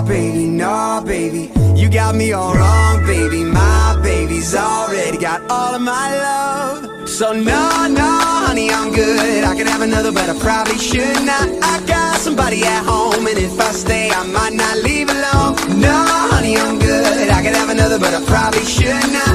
no, baby, no, baby. You got me all wrong, baby. My baby's already got all of my love. So no, no, honey, I'm good. I could have another, but I probably should not. I got somebody at home, and if I stay, I might not leave alone. No, honey, I'm good. I could have another, but I probably should not.